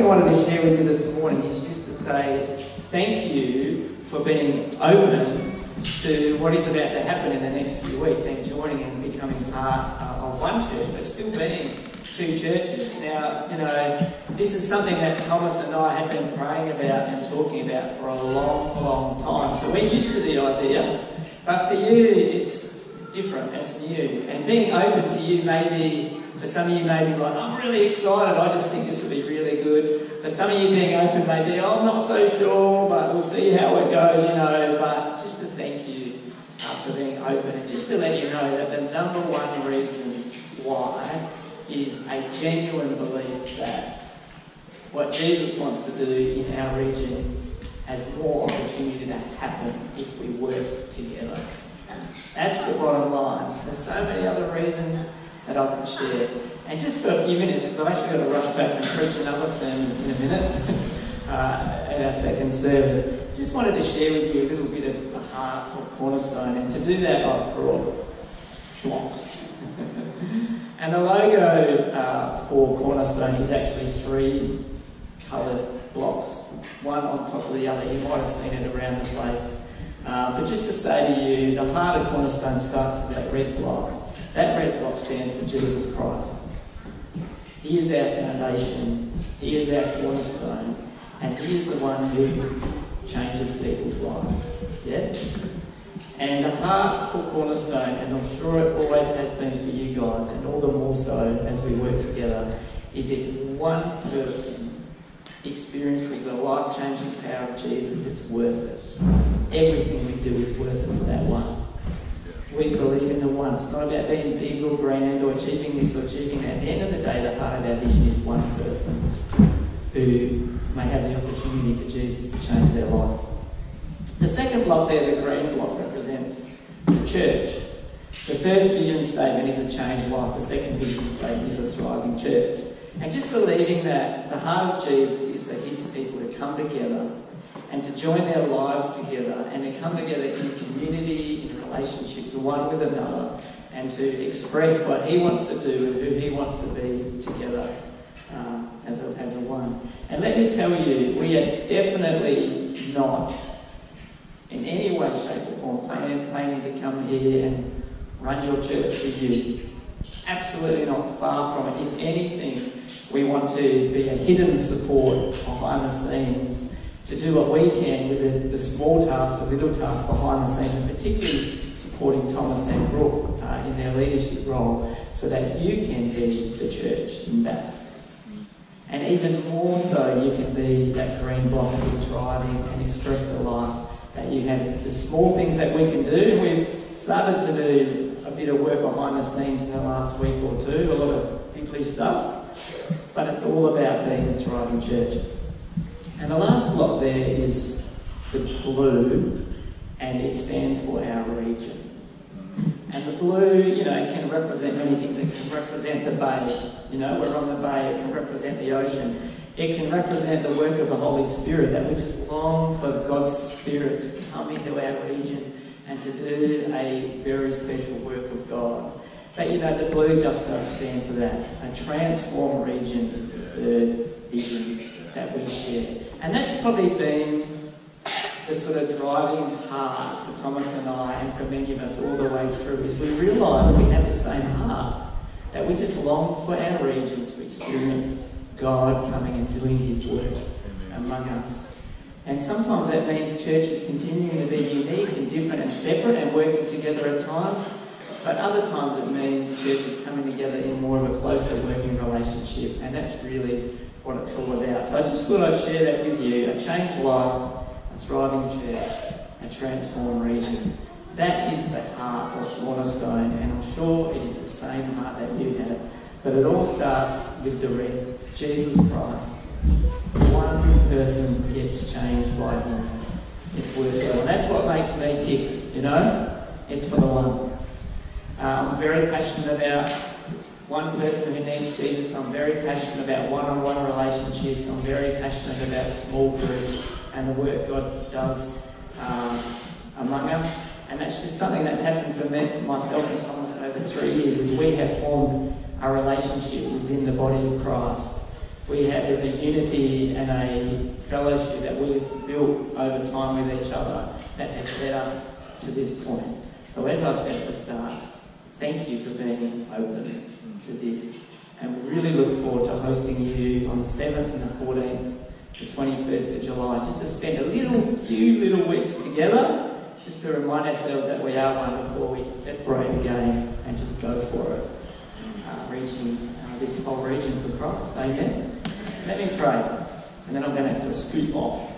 we wanted to share with you this morning is just to say thank you for being open to what is about to happen in the next few weeks and joining and becoming part of one church, but still being two churches. Now, you know, this is something that Thomas and I have been praying about and talking about for a long, long time. So we're used to the idea, but for you, it's different, it's new. And being open to you, maybe, for some of you, maybe like, I'm really excited, I just think this will be really some of you, being open, maybe, oh, I'm not so sure, but we'll see how it goes, you know. But just to thank you uh, for being open and just to let you know that the number one reason why is a genuine belief that what Jesus wants to do in our region has more opportunity to happen if we work together. That's the bottom line. There's so many other reasons that I could share. And just for a few minutes, because I've actually got to rush back and preach another sermon in a minute uh, at our second service, just wanted to share with you a little bit of the heart of Cornerstone. And to do that, I've brought blocks. and the logo uh, for Cornerstone is actually three coloured blocks, one on top of the other. You might have seen it around the place. Uh, but just to say to you, the heart of Cornerstone starts with that red block. That red block stands for Jesus Christ. He is our foundation. He is our cornerstone. And He is the one who changes people's lives. Yeah? And the heart for Cornerstone, as I'm sure it always has been for you guys, and all the more so as we work together, is if one person experiences the life changing power of Jesus, it's worth it. Everything we do is worth it for that one. We believe in the one. It's not about being big or grand or achieving this or achieving that. At the end of the day, the heart of our vision is one person who may have the opportunity for Jesus to change their life. The second block there, the green block, represents the church. The first vision statement is a changed life. The second vision statement is a thriving church. And just believing that the heart of Jesus is for his people to come together and to join their lives together and to come together in community, in relationships, one with another, and to express what he wants to do and who he wants to be together uh, as, a, as a one. And let me tell you, we are definitely not in any way, shape, or form planning, planning to come here and run your church for you. Absolutely not. Far from it. If anything, we want to be a hidden support behind the scenes to do what we can with the, the small tasks, the little tasks behind the scenes, and particularly supporting Thomas and Brooke uh, in their leadership role so that you can be the church in Vasse. And even more so, you can be that green block that is thriving and express the life that you have. The small things that we can do, we've started to do a bit of work behind the scenes in the last week or two, a lot of pickly stuff, but it's all about being a thriving church. And the last block there is the blue, and it stands for our region. And the blue, you know, can represent many things. It can represent the bay. You know, we're on the bay. It can represent the ocean. It can represent the work of the Holy Spirit, that we just long for God's Spirit to come into our region and to do a very special work of God. But you know, the blue just does stand for that. A transformed region is the third vision that we share. And that's probably been the sort of driving heart for Thomas and I and for many of us all the way through is we realise we have the same heart. That we just long for our region to experience God coming and doing his work among us. And sometimes that means churches continuing to be unique and different and separate and working together at times. But other times it means churches coming together in more of a closer working relationship. And that's really what it's all about. So I just thought I'd share that with you. A changed life, a thriving church, a transformed region. That is the heart of Cornerstone, and I'm sure it is the same heart that you have. But it all starts with the red, Jesus Christ. One person gets changed by him. It's worthwhile. And that's what makes me tick, you know? It's for the one. Uh, I'm very passionate about one person who needs Jesus. I'm very passionate about one-on-one relationships. I'm very passionate about small groups and the work God does um, among us. And that's just something that's happened for me, myself and Thomas over three years, as we have formed a relationship within the body of Christ. we have there's a unity and a fellowship that we've built over time with each other that has led us to this point. So as I said at the start, thank you for being open to this. And we really look forward to hosting you on the 7th and the 14th, the 21st of July, just to spend a little few little weeks together, just to remind ourselves that we are one before we separate again and just go for it, uh, reaching uh, this whole region for Christ. Amen. Let me pray, and then I'm going to have to scoop off.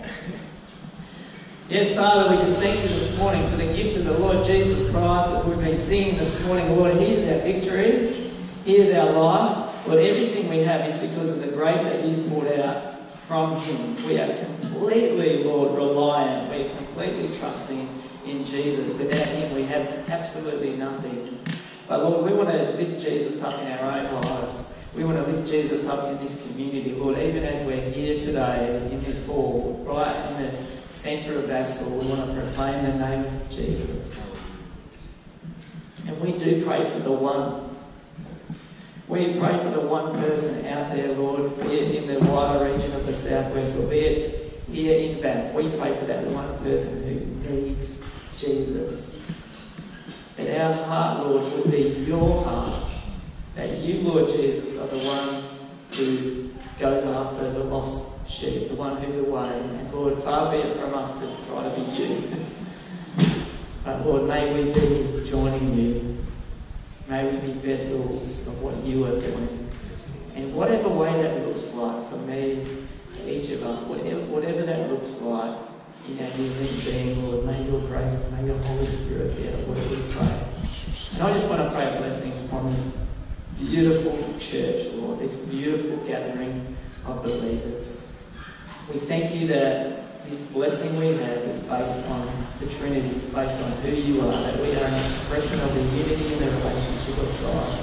Yes, Father, we just thank you this morning for the gift of the Lord Jesus Christ that we've been singing this morning. Lord, He is our victory. He is our life. Lord, everything we have is because of the grace that you've poured out from Him. We are completely, Lord, reliant. We're completely trusting in Jesus. Without Him, we have absolutely nothing. But Lord, we want to lift Jesus up in our own lives. We want to lift Jesus up in this community, Lord, even as we're here today in this hall, right in the centre of Vasse, we want to proclaim the name of Jesus. And we do pray for the one. We pray for the one person out there, Lord, be it in the wider region of the southwest or be it here in Vasse. We pray for that one person who needs Jesus. That our heart, Lord, will be your heart that you, Lord Jesus, are the one who goes after the lost sheep, the one who's away. And Lord, far be it from us to try to be you. but Lord, may we be joining you. May we be vessels of what you are doing. And whatever way that looks like for me, for each of us, whatever, whatever that looks like, in our unique being, Lord, may your grace, may your Holy Spirit be at work, we pray. And I just want to pray a blessing upon this beautiful church, Lord, this beautiful gathering of believers. We thank you that this blessing we have is based on the Trinity, it's based on who you are, that we are an expression of the unity in the relationship of God.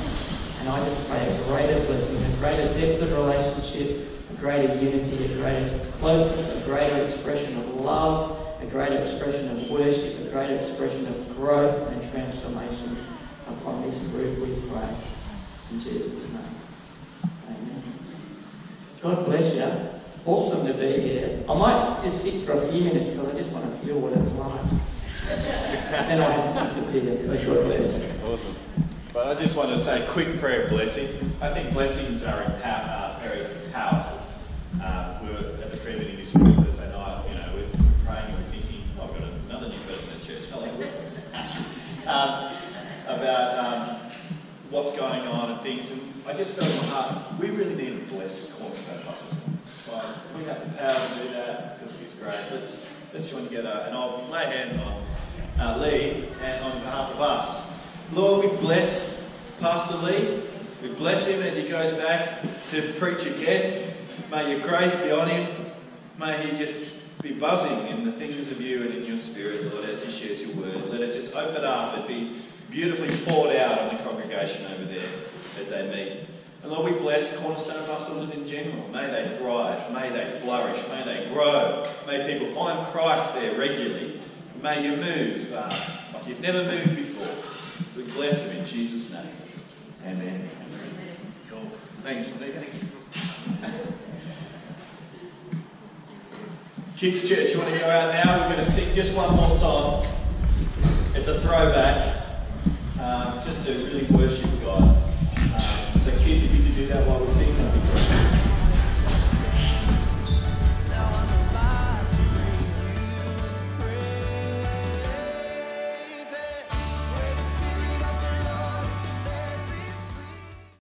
And I just pray a greater blessing, a greater depth of relationship, a greater unity, a greater closeness, a greater expression of love, a greater expression of worship, a greater expression of growth and transformation upon this group, we pray. In Jesus' name. Amen. God bless you. Awesome to be here. I might just sit for a few minutes because I just want to feel what it's like. then I have to disappear. So God bless. Awesome. But I just wanted to say a quick prayer blessing. I think blessings are empower, uh, very powerful. Uh, we were at the prayer meeting this week Thursday night. You know, we're praying and we're thinking, oh, I've got another new person at church. Hello. um, about um, what's going on and things. And I just felt in my heart, we really need to bless Cornerstone Busselton. So power to do that because it's great. Let's, let's join together and I'll lay hand on uh, Lee and on behalf of us. Lord, we bless Pastor Lee. We bless him as he goes back to preach again. May your grace be on him. May he just be buzzing in the things of you and in your spirit, Lord, as he shares your word. Let it just open up and be beautifully poured out on the congregation over there as they meet. We bless Cornerstone Busselton in general. May they thrive. May they flourish. May they grow. May people find Christ there regularly. May you move uh, like you've never moved before. We bless them in Jesus' name. Amen. Cool. Thanks, Stephen. Kids Church, you want to go out now? We're going to sing just one more song. It's a throwback um, just to really worship